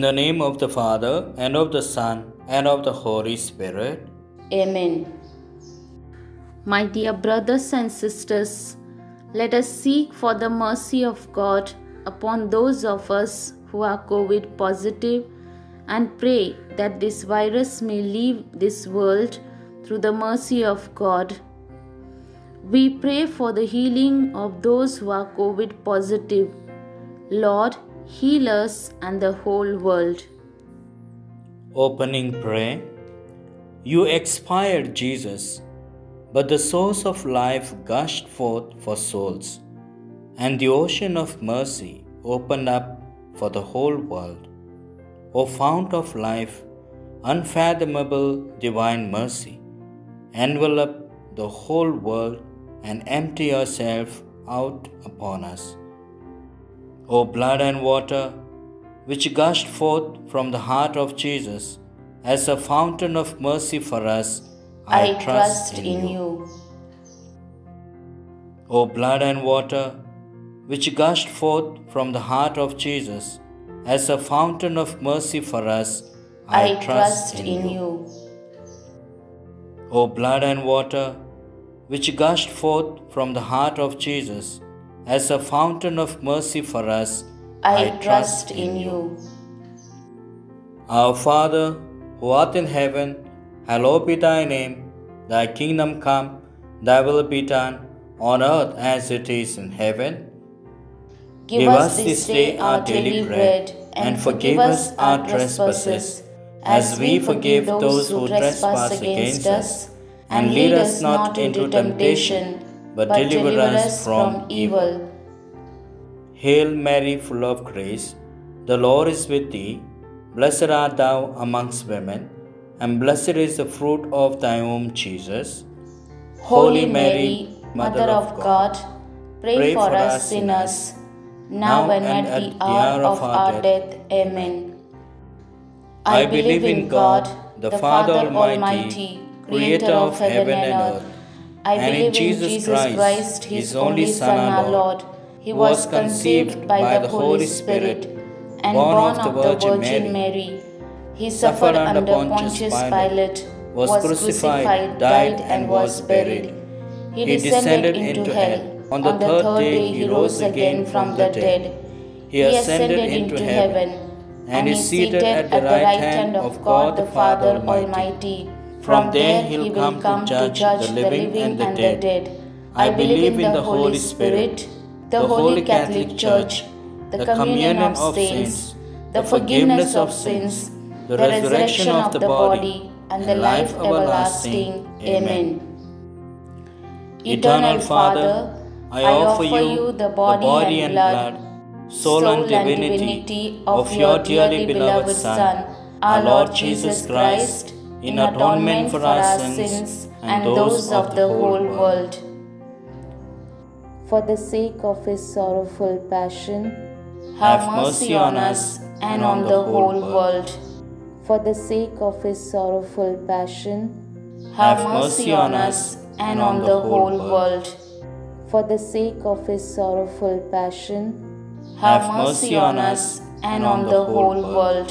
In the name of the Father, and of the Son, and of the Holy Spirit. Amen. My dear brothers and sisters, let us seek for the mercy of God upon those of us who are COVID positive and pray that this virus may leave this world through the mercy of God. We pray for the healing of those who are COVID positive. Lord, heal us and the whole world. Opening prayer. You expired, Jesus, but the source of life gushed forth for souls, and the ocean of mercy opened up for the whole world. O fount of life, unfathomable divine mercy, envelop the whole world and empty yourself out upon us. O blood and water, which gushed forth from the heart of Jesus as a fountain of mercy for us, I, trust in you. O blood and water, which gushed forth from the heart of Jesus as a fountain of mercy for us, I, trust in you. O blood and water, which gushed forth from the heart of Jesus as a fountain of mercy for us, I, trust in you. Our Father, who art in heaven, hallowed be thy name. Thy kingdom come, thy will be done, on earth as it is in heaven. Give us this day our daily bread, and forgive us our trespasses, as we forgive those who trespass against us. And lead us not into temptation, but deliver us from evil. Hail Mary, full of grace, the Lord is with thee. Blessed art thou amongst women, and blessed is the fruit of thy womb, Jesus. Holy Mary, Mother of God, pray for us sinners, now and at the hour of our death. Amen. I believe in God, the Father Almighty, creator of heaven and earth. I believe in Jesus Christ, his only Son, our Lord. He was conceived by the Holy Spirit and born of the Virgin Mary. He suffered under Pontius Pilate, was crucified, died, and was buried. He descended into hell. On the third day he rose again from the dead. He ascended into heaven and is seated at the right hand of God the Father Almighty. From there he will come to judge the living and the dead. I believe in the Holy Spirit, the Holy Catholic Church, the communion of saints, the forgiveness of sins, the resurrection of the body, and the life everlasting. Amen. Eternal Father, I offer you the body and blood, soul and divinity of your dearly beloved Son, our Lord Jesus Christ, in atonement for our sins and those of the whole world. For the sake of his sorrowful passion, Have mercy on us and on the whole world. for the sake of his sorrowful passion, Have mercy on us and on the whole world. for the sake of his sorrowful passion, Have mercy on us and on the whole world.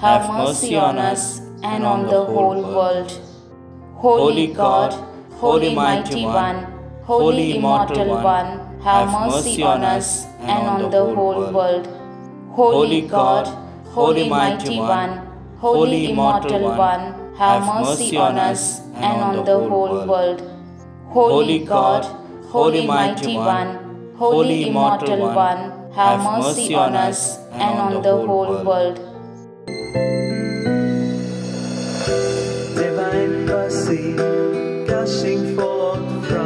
have mercy on us and on the whole world. Holy God, Holy Mighty One, Holy Immortal One, have mercy on us and on the whole world. Holy God, Holy Mighty One, Holy Immortal One, have mercy on us and on the whole world. Holy God, Holy Mighty One, Holy Immortal One, have mercy on us and on the whole world. Mercy gushing forth from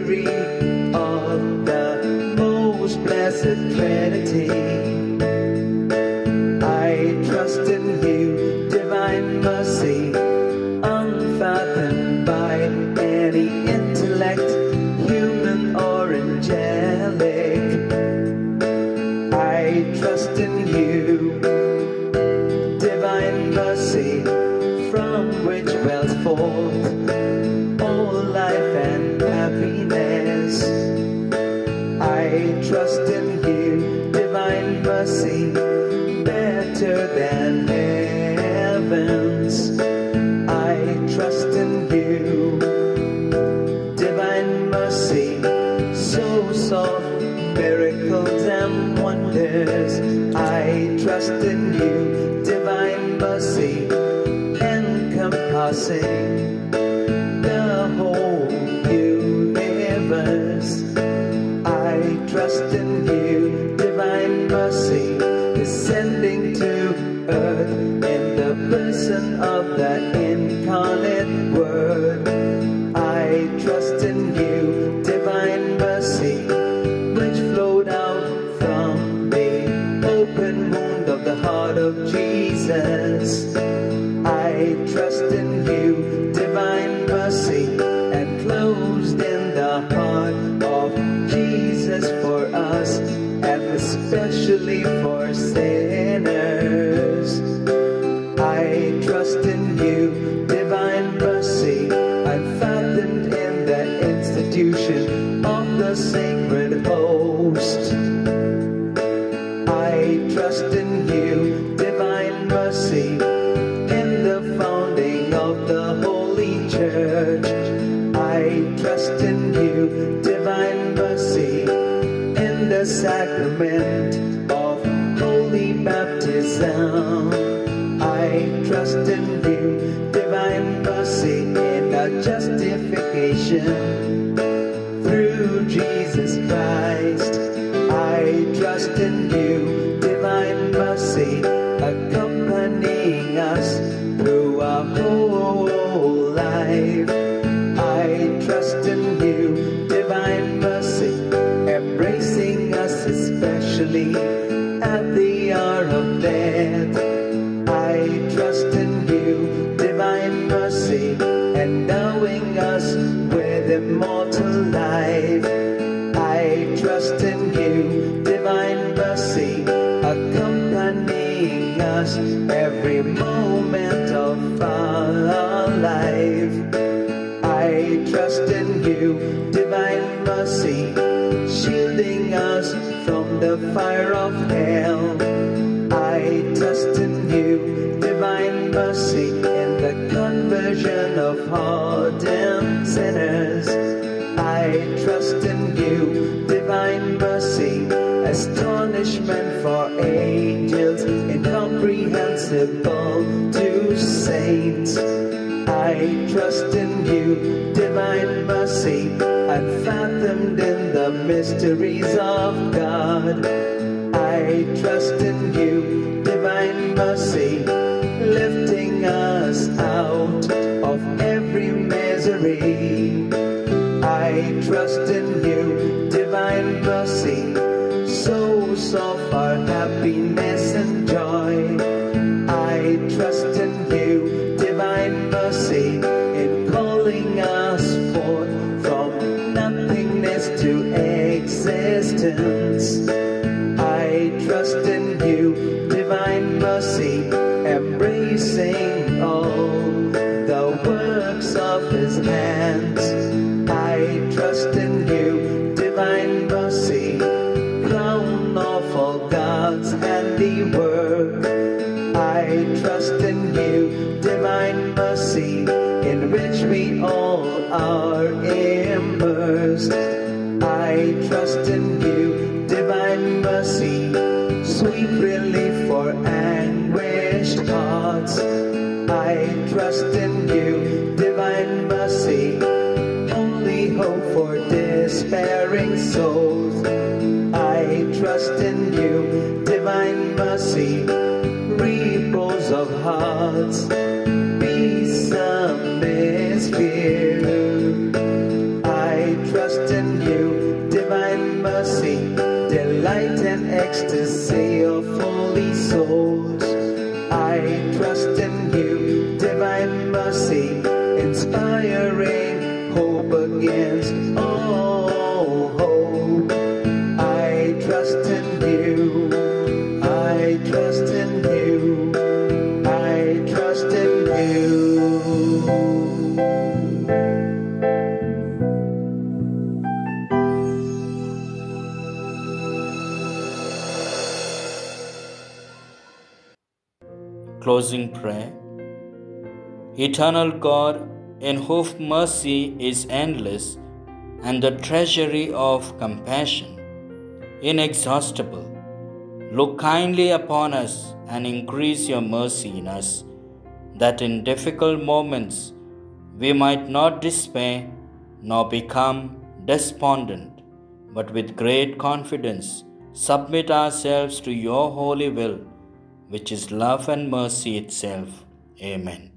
mystery trust in you, divine mercy, to earth in the person of that incarnate justification through Jesus every moment of our life. I trust in you, divine mercy, shielding us from the fire of hell. I trust in you, divine mercy, in the conversion of hardened sinners. Incomprehensible to saints. I trust in you, divine mercy, unfathomed in the mysteries of God. I trust in you, divine mercy, lifting us out of every misery. I trust in you, divine mercy, source of our happiness I trust in you, divine mercy, sweet relief for anguished hearts. I trust in you, divine mercy, only hope for despairing souls. I trust in you, divine mercy, repose of hearts, and ecstasy of holy souls. I trust in you, divine mercy, inspiring prayer. Eternal God, in whose mercy is endless and the treasury of compassion inexhaustible, look kindly upon us and increase your mercy in us, that in difficult moments we might not despair nor become despondent, but with great confidence submit ourselves to your holy will which is love and mercy itself. Amen.